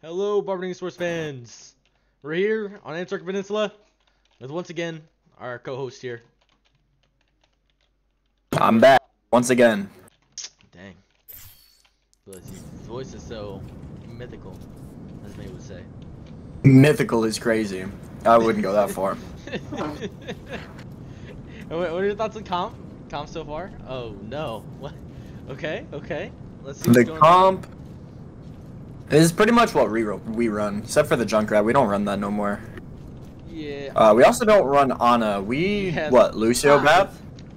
Hello, Barberton Sports fans. We're here on Antarctic Peninsula with once again our co-host here. I'm back once again. Dang. But his voice is so mythical, as they would say. Mythical is crazy. I wouldn't go that far. what are your thoughts on comp? Comp so far? Oh no. What? Okay, okay. Let's see. The what's going on. comp is pretty much what we we run, except for the Junkrat. We don't run that no more. Yeah. Uh, we also don't run Ana. We Yeah. what Lucio Five, Bap?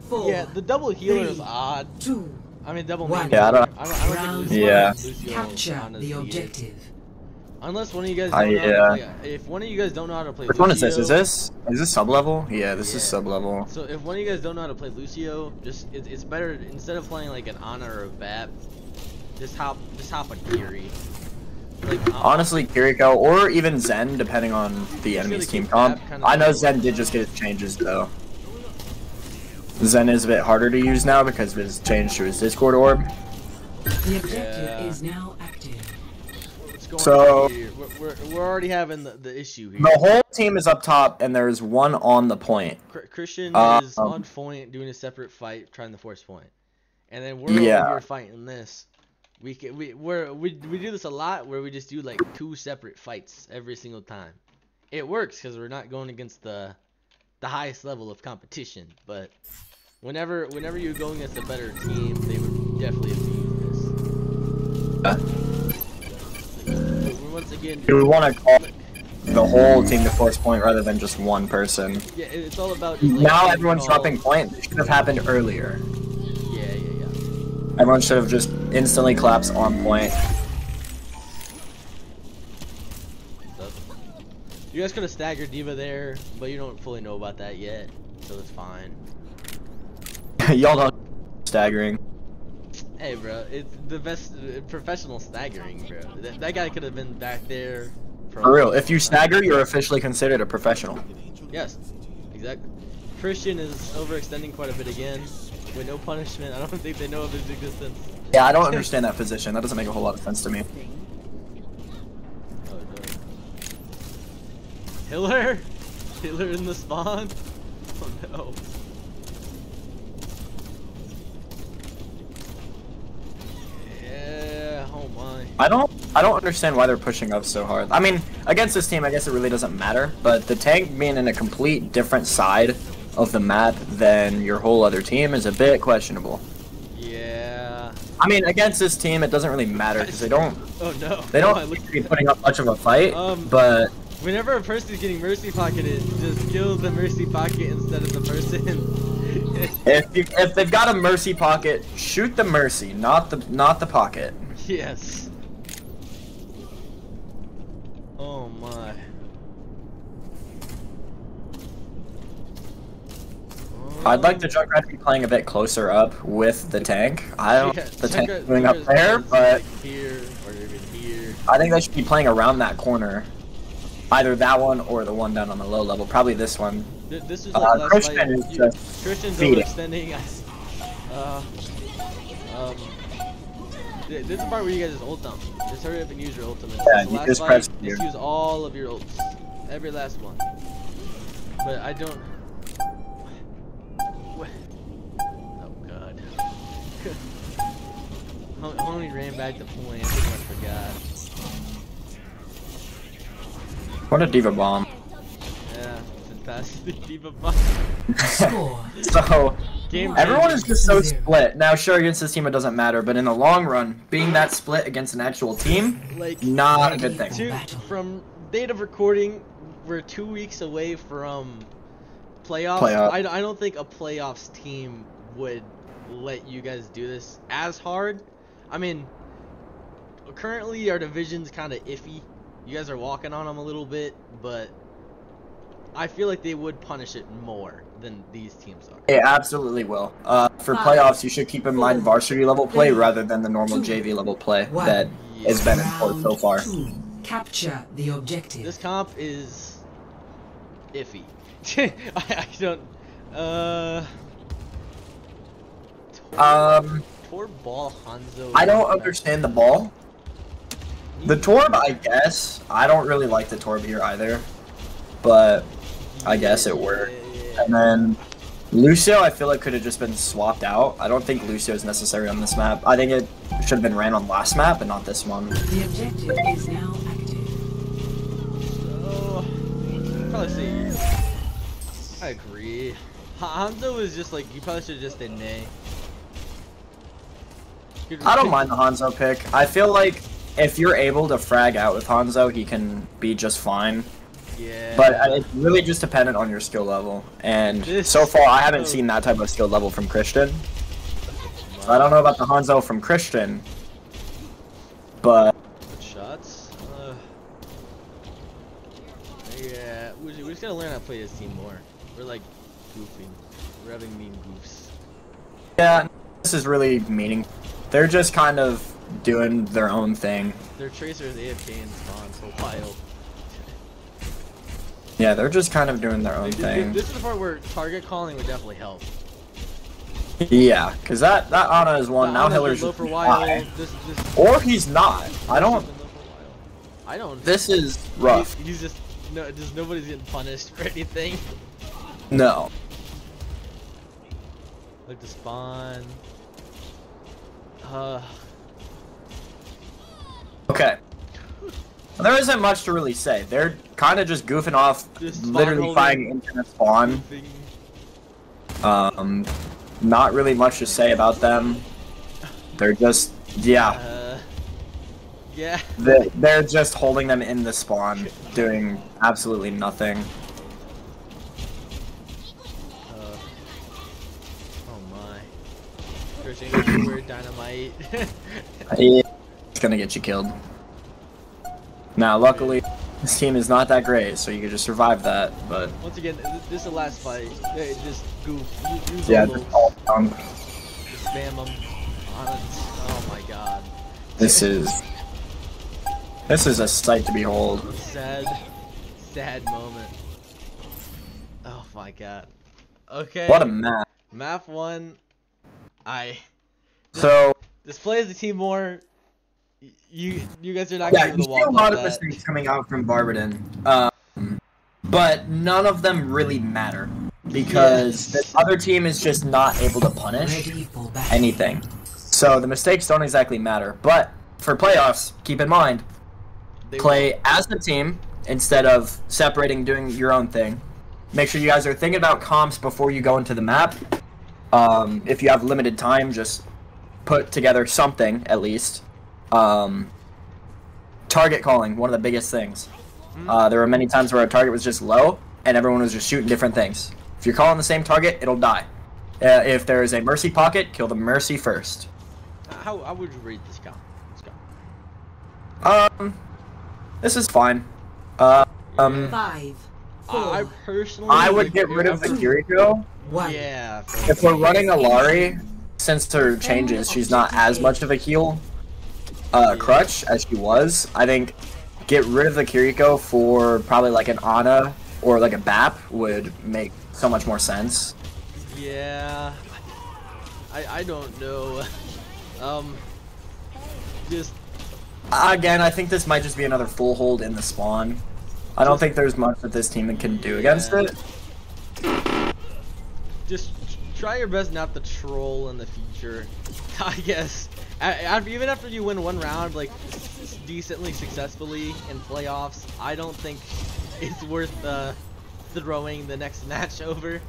four, yeah, the double healer is odd. two, I mean, double One. main Yeah, I don't- I don't, I don't Round think Lucio, Yeah. Lucio capture the the- objective. Unless one of you guys don't know how to yeah. play. If one of you guys don't know how to play Which one is this? Is this is this sub level? Yeah, this is sub level. So if one of you guys don't know how to play Lucio, just it, it's better instead of playing like an Ana or a Bap, just hop just hop a Kiri. Like um, Honestly, Kiriko or even Zen, depending on the enemy's team comp. I know. Zen did just get his changes though. Zen is a bit harder to use now because of his change to his Discord orb. The objective Yeah. is now active. So- We're, we're, we're already having the, the issue here. The whole team is up top, and there's one on the point. Christian Uh, is um, on point doing a separate fight, trying to force point, and then we're Yeah. over here fighting this. We can, we we're, we we do this a lot where we just do like two separate fights every single time. It works because we're not going against the the highest level of competition. But whenever whenever you're going against a better team, they would definitely abuse Uh, this. We're once again, we want to call the whole team to force point rather than just one person? yeah, it's all about like, Now everyone's calls. dropping point. This should have happened earlier. Everyone should have just instantly collapsed on point. You guys could have staggered D.Va there, but you don't fully know about that yet, so it's fine. Y'all don't staggering. Hey, bro, it's the best uh, professional staggering, bro. That, that guy could have been back there. From For real, if you stagger, you're officially considered a professional. Yes, exactly. Christian is overextending quite a bit again, with no punishment. I don't think they know of his existence. Yeah, I don't understand that position. That doesn't make a whole lot of sense to me. Oh, no. Hiller? Hiller in the spawn? Oh no. Yeah, oh my. I don't I don't understand why they're pushing up so hard. I mean, against this team, I guess it really doesn't matter, but the tank being in a complete different side of the map than your whole other team is a bit questionable. Yeah. I mean, against this team, it doesn't really matter because they don't Oh no. they Oh, don't to be putting up much of a fight, Um, but Whenever a person is getting mercy pocketed, just kill the mercy pocket instead of the person. if you, if they've got a mercy pocket, shoot the mercy, not the not the pocket. yes. Oh my. I'd like the Junkrat to be playing a bit closer up with the tank. I don't Yeah, the tank doing up there, but like here or even here. I think they should be playing around that corner. Either that one or the one down on the low level. Probably this one. Th- This is Uh, like Christian fight. is You- just Christian's feeding. overextending. Uh, um, th- this is the part where you guys just ult them. Just hurry up and use your ultimate. Yeah, you just fight, press Just use all of your ults. Every last one. But I don't. What? Oh god. Hon- Homie ran back to point. I think I forgot. What a D.Va bomb. Yeah, fantastic. D.Va bomb. So Game everyone is just so split. Now, sure, against this team it doesn't matter, but in the long run, being that split against an actual team, like not a good thing. two, from date of recording, we're two weeks away from playoffs. Playoff. I, I don't think a playoffs team would let you guys do this as hard. I mean, currently our division's kind of iffy. You guys are walking on them a little bit, but I feel like they would punish it more than these teams are. It absolutely will. Uh, for Five, playoffs, you should keep in mind varsity level play three, rather than the normal two, JV level play one. that has been enforced so Round far. two. Capture the objective. This comp is iffy. I, I don't. Uh. Um, Tor ball Hanzo. I don't understand the ball. The Torb, I guess. I don't really like the Torb here either. But I guess it worked. And then Lucio, I feel like could have just been swapped out. I don't think Lucio is necessary on this map. I think it should have been ran on last map, but not this one. The objective is now active. So, probably say. I agree. Hanzo is just like you probably should have just said nay. I don't mind the Hanzo pick. I feel like if you're able to frag out with Hanzo, he can be just fine. Yeah. But uh, it's really just dependent on your skill level. And This- so far, I haven't seen that type of skill level from Christian. So I don't know about the Hanzo from Christian. But shots. Uh, yeah, we just, gotta learn how to play this team more. We're like goofing. We're having mean goofs. yeah, this is really meaning. They're just kind of doing their own thing. Their tracers AFK and spawn so wild. Yeah, they're just kind of doing their own thing. This is the part where target calling would definitely help. Yeah, because that, that Ana is one. Now Ana's been Hiller's low for high. This, this, Or he's not. I don't. Been low for a while. I don't. This is rough. He- he's just no. Just nobody's getting punished for anything. No. Like the spawn. Uh, Okay. There isn't much to really say. They're kind of just goofing off, Just literally into the spawn. Um, not really much to say about them. They're just, yeah, Uh, yeah. they're, they're just holding them in the spawn, doing absolutely nothing. Dynamite. It's gonna get you killed. Now, luckily, this team is not that great, so you could just survive that. But Once again, this is the last fight. Hey, just goof. Use, yeah, just all down. Just spam them. On. Oh my god. This is this is a sight to behold. sad, sad moment. Oh my god. Okay. What a map. map one. I So just play as a team more. You you guys are not yeah, gonna you be see a lot wall of that. mistakes coming out from Barberton, um, but none of them really matter because Yes. the other team is just not able to punish Ready for battle. anything. So the mistakes don't exactly matter. But for playoffs, keep in mind They play as a team instead of separating, doing your own thing. Make sure you guys are thinking about comps before you go into the map. Um, if you have limited time, just put together something at least. Um, target calling, one of the biggest things. Uh, there were many times where our target was just low and everyone was just shooting different things. If you're calling the same target, it'll die. Uh, if there is a mercy pocket, kill the mercy first. How, how would you rate this count? This count? Um, this is fine. Uh, um, Five, four, I personally. I would get rid of the ever- Kiriko. one. Yeah. If we're running a Lari, since her changes, she's not as much of a heal uh, crutch as she was. I think get rid of the Kiriko for probably like an Ana or like a BAP would make so much more sense. Yeah. I I don't know. Um. Just Again, I think this might just be another full hold in the spawn. I don't think there's much that this team can do against it. just try your best not to troll in the future. I guess. After, even after you win one round, like decently successfully in playoffs, I don't think it's worth uh, throwing the next match over.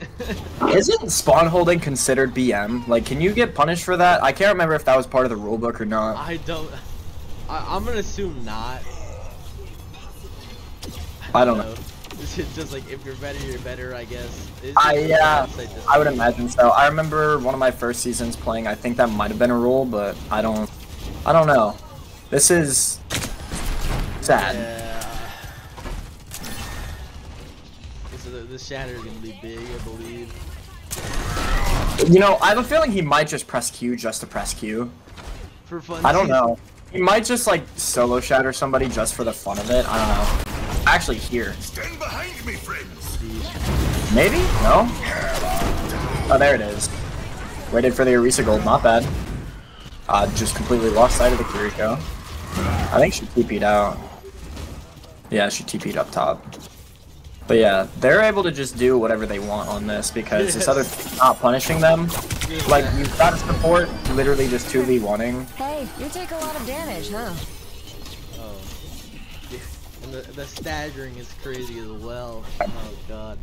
Isn't spawn holding considered BM? Like, can you get punished for that? I can't remember if that was part of the rulebook or not. I don't. I, I'm gonna assume not. I don't know. It's just- just like if you're better, you're better. I guess. I yeah, uh, I would imagine so. I remember one of my first seasons playing. I think that might have been a rule, but I don't. I don't know. This is sad. Yeah. So the, the shatter is gonna be big, I believe. You know, I have a feeling he might just press Q just to press Q. For fun. I don't know. He might just like solo shatter somebody just for the fun of it. I don't know. Actually, here. Stand behind me, friends. Maybe? No? Oh, there it is. Waited for the Orisa gold, not bad. Uh, just completely lost sight of the Kiriko. I think she TP'd out. Yeah, she TP'd up top. But yeah, they're able to just do whatever they want on this because this other team's not punishing them. Like, you've got to support literally just 2v1ing. Hey, you take a lot of damage, huh? Oh. And the, the staggering is crazy as well. Oh god.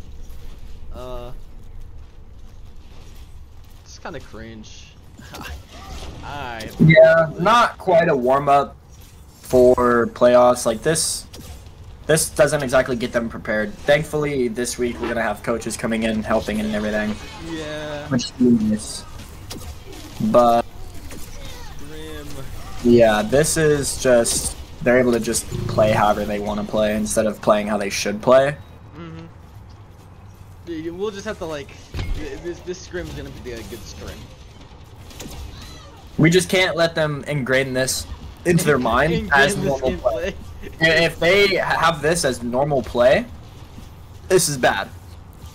Uh. It's kind of cringe. Alright. Yeah, not quite a warm up for playoffs. Like this, this doesn't exactly get them prepared. Thankfully, this week we're gonna have coaches coming in, helping and everything, Yeah. which is. But Grim. yeah, this is just they're able to just play however they want to play instead of playing how they should play. Mm-hmm. Yeah, We'll just have to like. This this scrim's gonna be a good scrim. We just can't let them ingrain this into their mind as normal play. gameplay. If they have this as normal play, this is bad.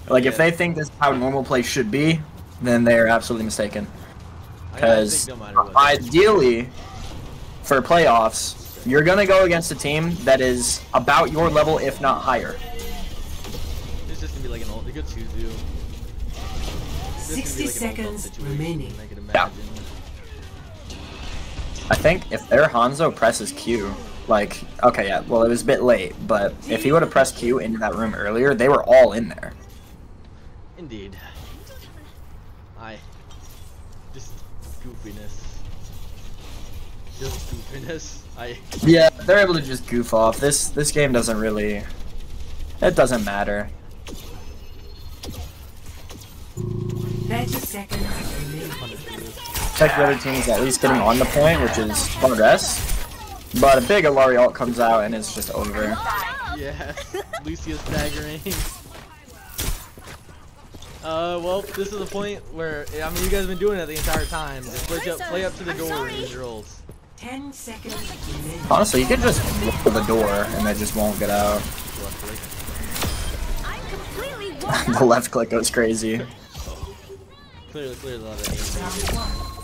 Like if they think this is how normal play should be, then they are absolutely mistaken. Because no ideally, for playoffs, you're gonna go against a team that is about your level, if not higher. It's just gonna be like an old, a good Suzu. It's just gonna be 60 like seconds remaining. I Yeah. I think if their Hanzo presses Q, like okay, yeah, well it was a bit late, but if he would have pressed Q into that room earlier, they were all in there. Indeed. I just goofiness. Just goofiness. I Yeah, they're able to just goof off. This this game doesn't really. It doesn't matter. 30 seconds remaining. Check the other team is at least getting on the point, which is progress. But a big Illari ult comes out and it's just over. yeah. Lucio's staggering. Uh, well, this is the point where I mean, you guys have been doing it the entire time. Just play up, play up to the door and use your ults. 10 seconds. Honestly, you could just look for the door and they just won't get out. Luckily. I'm completely the left click goes crazy. Clearly, clearly a lot of.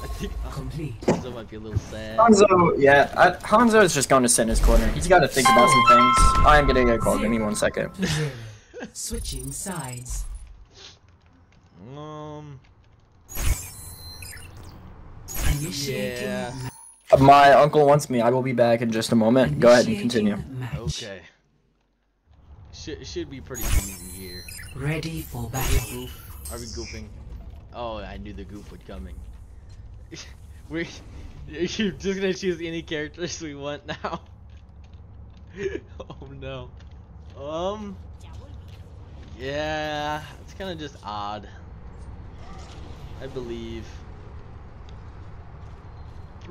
I think Complete. Hanzo might be a little sad. Hanzo, yeah, I, Hanzo is just going to sit in his corner. He's got to think about some things. I am getting a call. Give me one second. Switching sides. Um. Yeah. My uncle wants me. I will be back in just a moment. Go ahead and continue. Okay. Should should be pretty easy here. Ready for battle. Goof. Are we goofing? Oh, I knew the goof would coming. we you're just gonna choose any characters we want now. oh no. Um. Yeah, it's kind of just odd. I believe.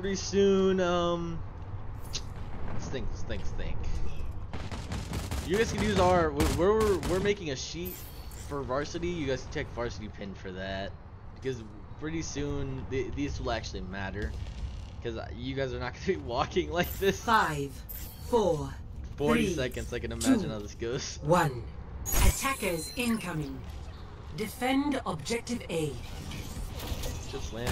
Pretty soon, um. Let's think, let's think, let's think. You guys can use our. We're we're, we're making a sheet for varsity. You guys can check varsity pin for that because pretty soon th- these will actually matter because you guys are not gonna be walking like this. Five, four, 40 three, seconds. I can imagine two. how this goes. one. Attackers incoming. Defend objective A. Just slam.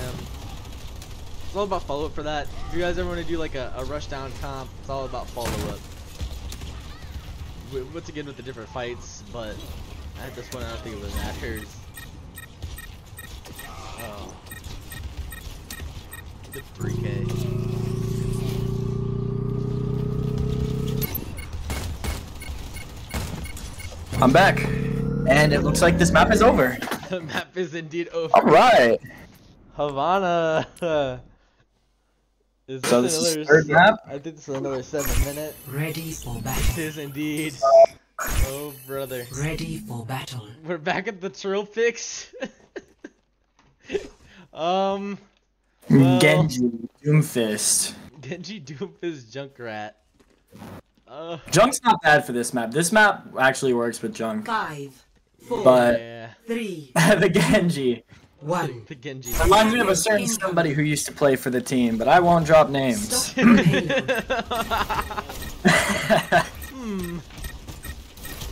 It's all about follow up for that. If you guys ever want to do like a, a rush down comp, it's all about follow up. Once again with the different fights, but at this point I don't think it really matters. Oh. The 3K. I'm back. And it looks like this map is over. The map is indeed over. Alright. Havana. Is So this this is another third se- map? I think this is another seven minute. Ready for It battle. is indeed. Oh brother. Ready for battle. We're back at the trail picks. um, Well- Genji, Doomfist. Genji Doomfist Junkrat. Uh, Junk's not bad for this map. This map actually works with Junk. Five, four, But- yeah. three, the Genji. One. The Genji. Reminds me of a certain somebody who used to play for the team, but I won't drop names. Stop hmm.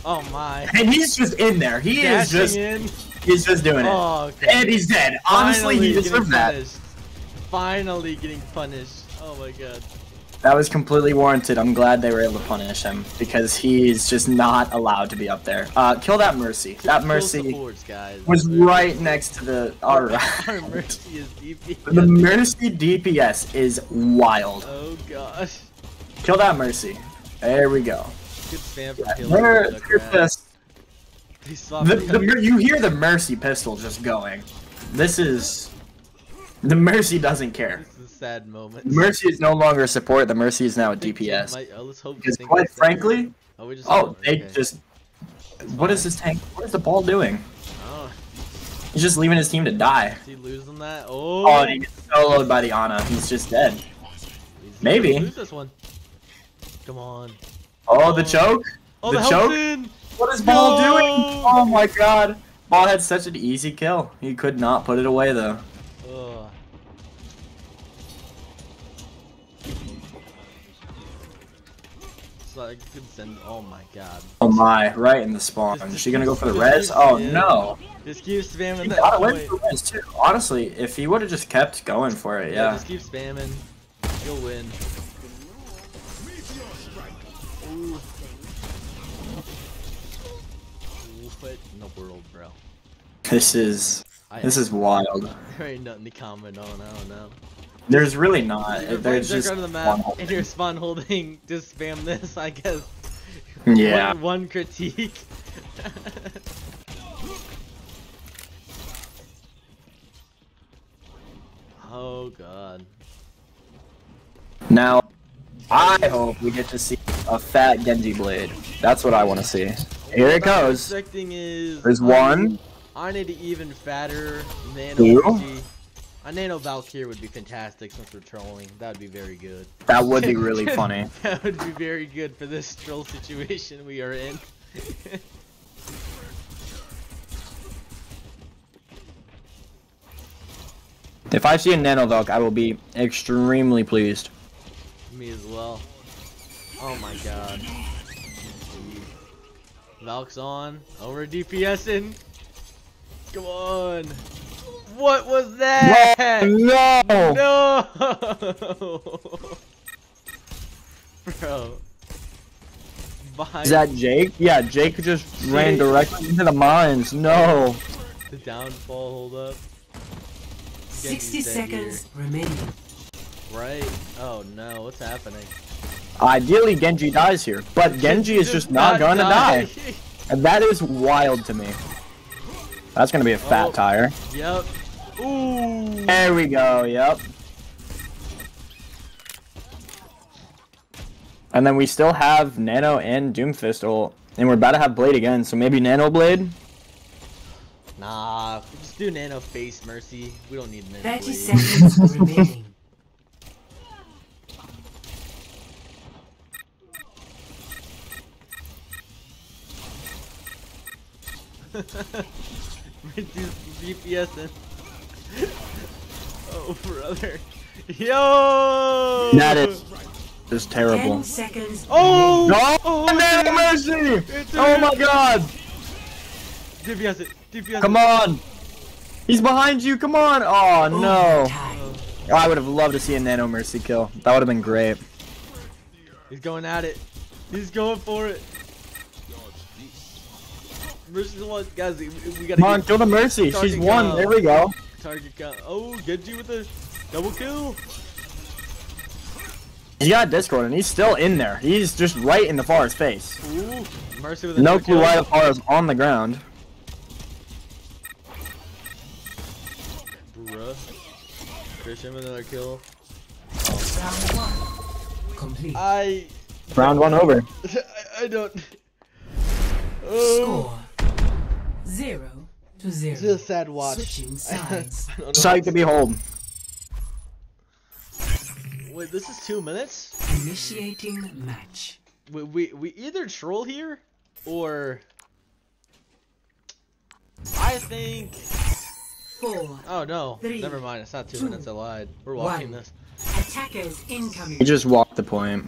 Oh my. and he's just in there. He is just in. he's just doing it. Oh, okay. And he's dead. Honestly, Finally he deserved that. Finally getting punished. Oh my god. That was completely warranted. I'm glad they were able to punish him because he's just not allowed to be up there. Uh, kill that Mercy. That Mercy guys. was right next to the. Our mercy is DP. The Mercy DPS is wild. Oh gosh. Kill that Mercy. There we go. Good spam for Yeah, killing Mer- the your crap. fist- He swapped the, the the, you hear the Mercy pistol just going. This is. The Mercy doesn't care. Is sad moment. Mercy is no longer a support. The Mercy is now a I think Jin DPS. might- oh, let's hope Because quite frankly, oh, oh, they okay. just. What is this tank? What is the ball doing? Oh, He's just leaving his team to die. is he losing that? Oh, Oh, he gets soloed by the Ana. He's just dead. He's maybe. Lose this one. Come on. Oh, the choke. Oh, The the, choke? in. What is Ball No! doing? Oh my god. Ball had such an easy kill. He could not put it away though. I could send. Oh my god. Oh my, right in the spawn. Is she gonna go for the res? Oh no. Just keep spamming that. the res too. Honestly, if he would have just kept going for it, Yeah, yeah. just keep spamming. You'll win. Ooh. What in the world, bro? This is this is wild. There ain't nothing to comment on. I don't know. There's really not. You're There's just the map and you're spawn holding. Just spam this, I guess. Yeah. One, one critique. oh god. Now, I hope we get to see a fat Genji blade. That's what I want to see. Here it goes. is There's one. I need an even fatter. Two. Genji. A nano Valkyrie would be fantastic since we're trolling. That would be very good. That would be really funny. that would be very good for this troll situation we are in. If I see a Nanovalk, I will be extremely pleased. Me as well. Oh my god. Valk's on. Over DPSing. Come on. What was that? No! No! Bro. Behind Is that Jake? Yeah, Jake just ran directly into the mines. No. the downfall hold up. 60 seconds remaining. Right? Oh no, what's happening? Ideally, Genji dies here, but Genji is just not gonna die. And that is wild to me. That's gonna be a fat Oh. tire. yep. Ooh. There we go, yep. And then we still have Nano and Doomfist ult. And we're about to have Blade again, so maybe Nano Blade? Nah, just do nano face mercy. We don't need nano 30 blade. seconds remaining. Reduce DPS and Oh brother. Yo That is just terrible. 10 seconds Oh No! Oh, Nano it's Mercy! It's Oh my god! DPS it. DPS Come it. on! He's behind you, come on! Oh no! Time. I would have loved to see a Nano Mercy kill. That would have been great. He's going at it. He's going for it. Mercy's the one, guys. We, we gotta Come on, get kill the Mercy. She's Target won. There we go. Target count. Oh, Genji with a double kill. He's got Discord and he's still in there. He's just right in the Forest face. Ooh, Mercy with a No clue why the Forest on the ground. Bruh. Christian with another kill. Round one. Complete. I, Round one over. I, I don't. Oh, Score. Zero to zero. it's a sad watch. Switching sides. I don't. Sight to behold. Wait, this is two minutes. Initiating match. We, we we either troll here or I think. Four. Oh no, Three, never mind. It's not two two, minutes. I lied. We're walking one. this. Attackers incoming. He just walked the point.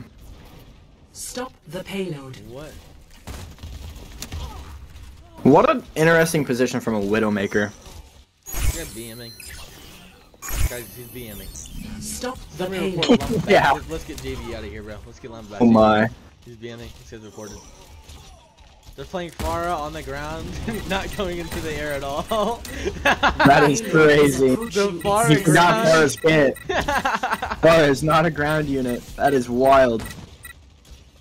Stop the payload. What? What an interesting position from a Widowmaker. You're beaming. Guys, he's BMing. Stop the Somebody payload. report Llama back. Yeah. Let's, let's get JV out of here, bro. Let's get Lima Bath. Oh my. He's BMing. This guy's reported. They're playing Pharah on the ground, not going into the air at all. That is crazy. The bar He forgot ground. Forrest hit. Bar is not a ground unit. That is wild.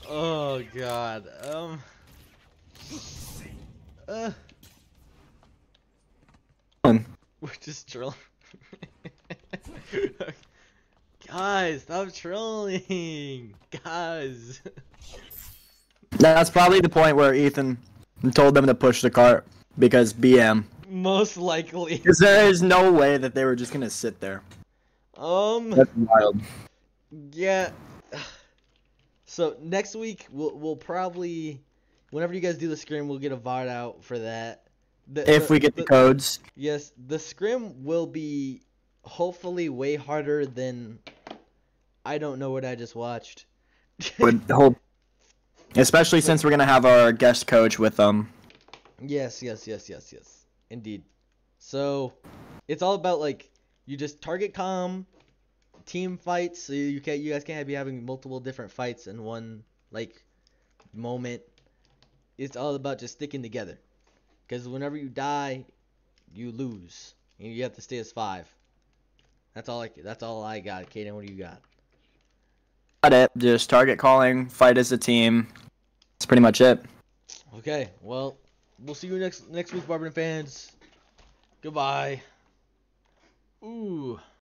Oh god. Um. Uh, we're just trolling. Guys, stop trolling. Guys. That's probably the point where Ethan told them to push the cart because BM. Most likely. Because there is no way that they were just gonna sit there. Um. That's wild. Yeah. So next week we'll we'll probably, whenever you guys do the scrim, we'll get a VOD out for that. The- If the- we get the codes, Yes, the scrim will be hopefully way harder than I don't know what I just watched. would hold. Especially since we're gonna have our guest coach with um. yes, yes, yes, yes, yes. Indeed. So it's all about like you just target calm, team fights. So you can't you guys can't be having multiple different fights in one like moment. It's all about just sticking together. Because whenever you die, you lose. And you have to stay as five. That's all I that's all I got. Kaden, what do you got? Got it. Just target calling, fight as a team. That's pretty much it. Okay, well, we'll see you next next week, Barberton fans. Goodbye. Ooh.